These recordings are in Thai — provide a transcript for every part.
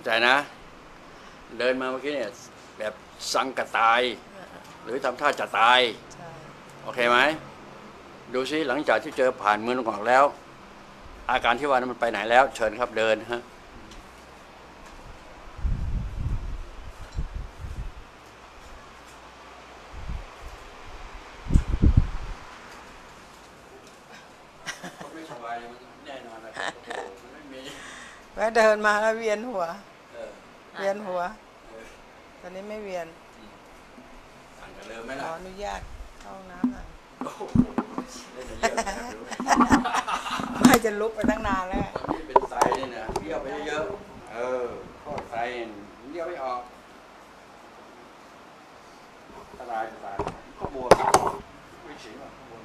เข้าใจนะ เดินมาเมื่อกี้เนี่ยแบบสังกะตาย หรือทำท่าจะตายใช่โอเคไหม ดูซิหลังจากที่เจอผ่านมือลงออกแล้ว อาการที่ว่านั้นมันไปไหนแล้ว เชิญครับเดินฮะไม่สบายมันแน่นอนนะครับมันไม่มีแม่เดินมาแล้วเวียนหัว เออเวียนหัวเออตอนนี้ไม่เวียนต่างกันเริ่มไหมขล่ะออนุญาตเข้าห้องน้ำหน่อยโอ้โหเล่นแต่เยอะนะครับดูไม่จะลุกไปตั้งนานแล้วตอนนี้เป็นไซเนี่ยนะเลี้ยวไปเยอะๆเออข้อไซเลี้ยวไม่ออกอันตรายอันตรายก็บวมไม่ฉิงหรอกก็บวม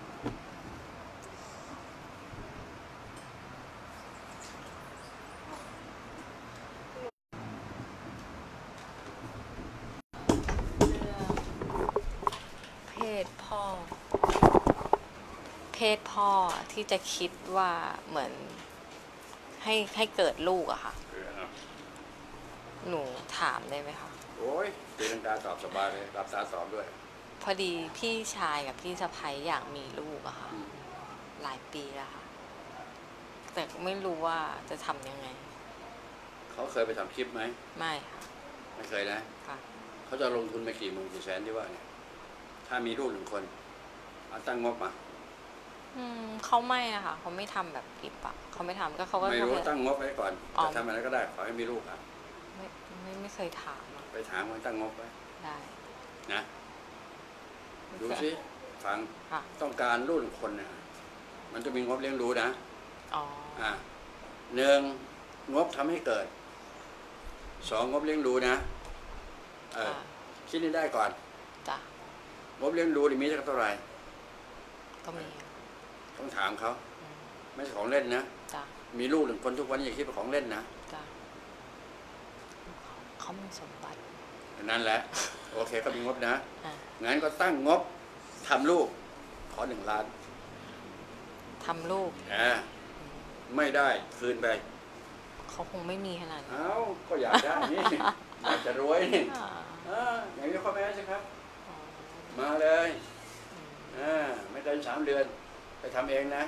เพ ศพ่อ เพศพ่อที่จะคิดว่าเหมือน ให้ให้เกิดลูกอะค่ะเออเอาหนูถามได้ไหมคะโอ้ยตีลังกาตอบสบายเลยรับตาสอบด้วย พอดีพี่ชายกับพี่สะพ้ยอยากมีลูกอะค่ะอืมหลายปีแล้วค่ะ แต่ไม่รู้ว่าจะทำยังไง เขาเคยไปทำคลิปไหม ไม่ค่ะ ไม่เคยนะ ค่ะ เขาจะลงทุนไปกี่หมื่นกี่แสนที่ว่าเนี่ย ถ้ามีลูกหนึ่งคนเอาตั้งงบมาอืมเขาไม่อะค่ะเขาไม่ทำแบบคลิปอะเขาไม่ทำก็เขาก็ไม่รู้แค่ตั้งงบไว้ก่อนอ๋อ จะทำอะไรก็ได้ขอให้มีลูกอะไม่ไม่ไม่เคยถามอะไปถามมันตั้งงบไว้ได้นะดูสิฟังค่ะต้องการลูกหนึ่งคนเนี่ยมันจะมีงบเลี้ยงดูนะอ๋ออ่าหนึ่งงบทำให้เกิดสองงบเลี้ยงดูนะเออค่ะคิดนี้ได้ก่อน จ้ะ งบเลี้ยงดูนี่มีเท่าไหร่ก็มีอะต้องถามเขาอืมไม่ใช่ของเล่นนะ จ้ะมีลูกหนึ่งคนทุกวันนี้อย่าคิดว่าของเล่นนะจ้ะเขามีสมบัตินั่นแหละ โอเคก็มีงบนะ อะงั้นก็ตั้งงบทำลูก ขอหนึ่งล้านทำลูกอ่าไม่ได้คืนไป เขาคงไม่มีขนาดนั้นเอ้าก็อยากได้นี่ อยากจะรวยนี่อ่า อ่าอย่างนี้ข้อแม้ใช่ครับอ๋อ มาเลยอืมอ่าไม่เกินสามเดือน ไปทำเองนะ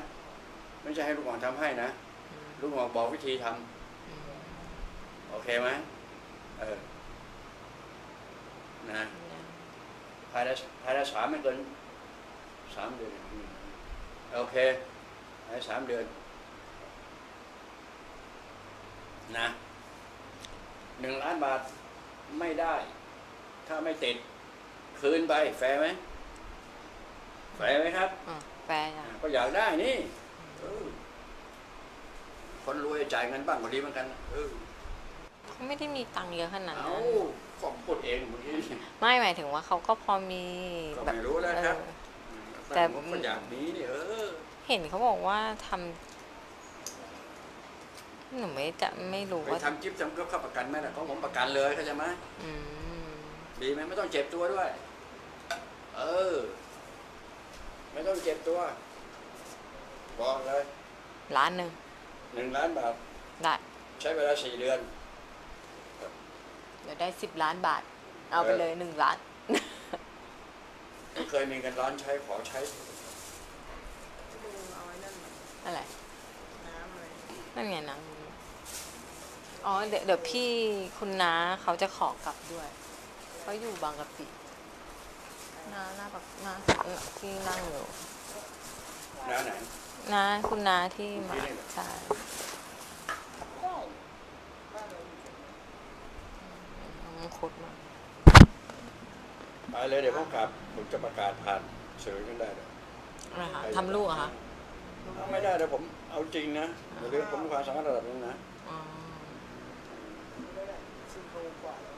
ไม่ใช่ให้ลูกหมอทำให้นะอืมลูกหมอบอกวิธีทำอืมโอเคไหมเออนะภายในภายในสามไม่เกินสามเดือนอืมโอเคภายในสามเดือน นะหนึ่งล้านบาทไม่ได้ ถ้าไม่ติด คืนไปแฟร์ไหมแฟร์ไหมครับอะแฟนอะก็อยากได้นี่เออคนรวยจ่ายเงินบ้างก็ดีเหมือนกันเออเขาไม่ได้มีตังค์เยอะขนาดเอานั้นก็พูดเองเมื่อกี้ไม่หมายถึงว่าเขาก็พอมีก็แบบ ไม่รู้แล้วครับเออแต่ ผมก็อยากนี้นี่เออ เห็นเขาบอกว่าทำหนูไม่จะไม่รู้ไปว่าทำจิ๊บทำก็เข้าประกันไหมล่ะของผมประกันเลยเข้าใจไหมอืม ดีไหมไม่ต้องเจ็บตัวด้วย เออ ไม่ต้องเจ็บตัว บอกเลยล้านหนึ่งหนึ่งล้านบาท ได้ ใช้เวลาสี่เดือน เดี๋ยวได้สิบล้านบาท เอาไปเลยหนึ่งล้านไม่เคยมีเงินร้านใช้ขอใช้เอาไว้นั่นอะไร น้ำเลยนั่นไงนะอ๋อเดี๋ยวเดี๋ยวพี่คุณน้าเขาจะขอกลับด้วยเขาอยู่บางกะปิห น้าหน้าปากหน้าที่นั่งอยู่น้าไหนน้าคุณน้าที่มาที่นี่เหรอใช่ได้บ้านเราอยู่มังคุดมาไปเลยเดี๋ยวผมกลับผมจะประกาศผ่านสื่อกันได้เลยอะไรคะทำลูกเหรอะคะเอาไม่ได้เดี๋ยวผมเอาจริงนะเดี๋ยวผมมีความสามารถระดับหนึงนะอ๋อไม่ได้สิบโลกว่าแล้ว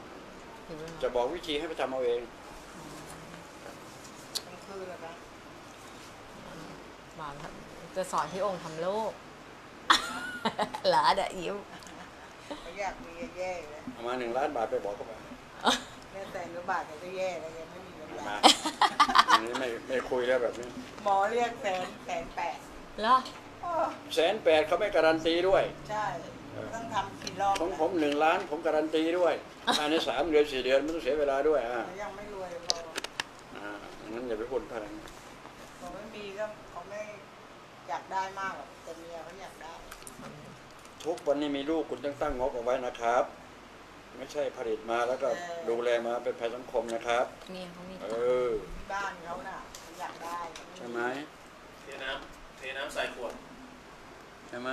อยู่ด้วยเหรอจะบอกวิธีให้ไปทำเอาเอง กลางคืนแล้วนะมาครับจะสอนพี่องค์ทำลูกเหรอเดี๋ยวยิ้มเขาอยากมีแย่ๆเลยเอามาหนึ่งล้านบาทไปบอกเขาไปแม่แต่งนุบาทเขาจะแย่แล้วยังไม่มีเงินมาจ่ายอันนี้ไม่ไม่คุยแล้วแบบนี้ หมอเรียกแสนแสนแปดเหรออ้อแสนแปดเขาไม่การันตีด้วย ใช่เอต้องทำกี่รอบของผมหนึ่งล้านผมการันตีด้วยภายในสามเดือนสี่เดือนไม่ต้องเสียเวลาด้วยอ่าแล้วยังไม่รวยพออ่า งั้นอย่าไปพูดพลังบอกไม่มีก็เขาไม่อยากได้มากหรอกแต่เมียเขาอยากได้ ทุกวันนี้มีลูกคุณต้องตั้งงบเอาไว้นะครับ ไม่ใช่ผลิตมาแล้วก็ดูแลมาเป็นภัยสังคมนะครับ เมียเขามีเออ ที่บ้านเขาน่ะเขาอยากได้ใช่ไหมเทน้ำเทน้ำใส่ขวดใช่ไหม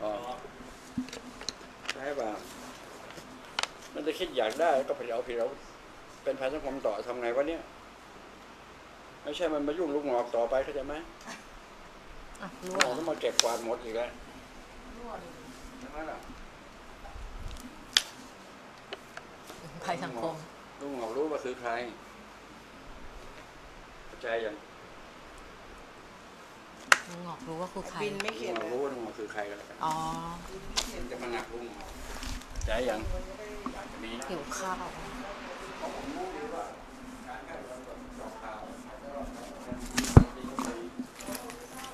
อ๋อใช่ป่ะมันจะคิดอยากได้ก็ผลิตเอาผลิตเอาเป็นภัยสังคมต่อทำไงวะเนี่ย ไม่ใช่มันมายุ่งลูกหงอกต่อไปเข้าใจไหมอะลูรั่กวหงอกต้องมาเก็บกวาดหมดอีกแล้วนวดใช่ไหมล่ะภัยสังคมลูกหงอกรู้ว่าคือใครเข้าใจยังลุงหงอกรู้ว่าคือใครบินไม่ลูเขีกยนหงอกเลยรู้ว่าลูกหงอกคือใครกันแล้วกันอ๋อบินไม่เขียมันนจะมาหนักลูกหงอกใจยังมันจะได้อาจจะมีนะหิวข้าว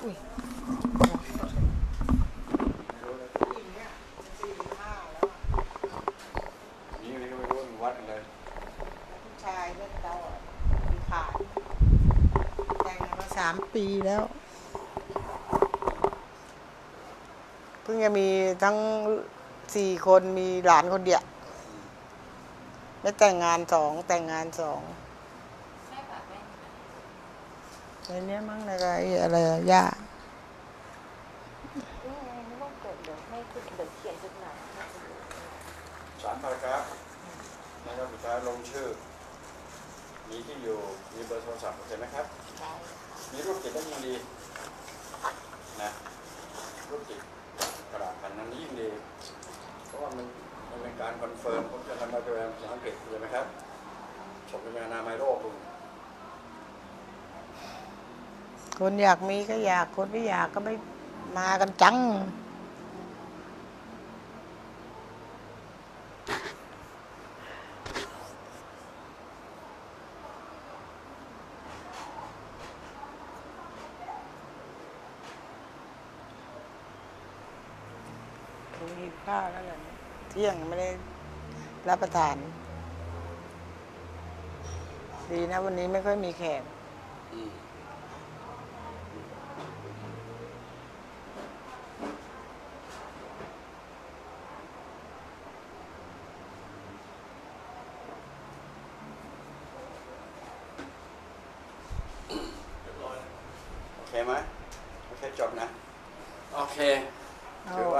อุ้ย ผู้หญิงเนี่ยสี่ห้าแล้วอะ นี่นี่ก็ไม่รู้มันวัดกันเลย ผู้ชายเล่นเต้าอะมีขาดแต่งกันมาสามปีแล้ว เพิ่งจะมีทั้งสี่คนมีหลานคนเดียวไม่แต่งงานสองแต่งงานสองในเนี้ยมั้งในอะไรอะไรอะย่าสาม paragraph นะครับสุดท้ายลงชื่อ มีที่อยู่ มีเบอร์โทรศัพท์โอเคไหมครับ มีรูปติดก็ยิ่งดีนะรูปติดกระดาษแผ่นนั้นยิ่งดี เพราะว่ามันมันเป็นการ confirm ผมจะทำมาเป็นภาษาอังกฤษใช่ไหมครับผมเป็นอนามัยโรคคุณคนอยากมีก็อยากคนไม่อยากก็ไม่มากันจัง ผมหิวข้าวแล้วกันเที่ยงไม่ได้รับประทาน ดีนะ วันนี้ไม่ค่อยมีแขกอืมโอเคไหมโอเคจบนะ โอเคถือว่า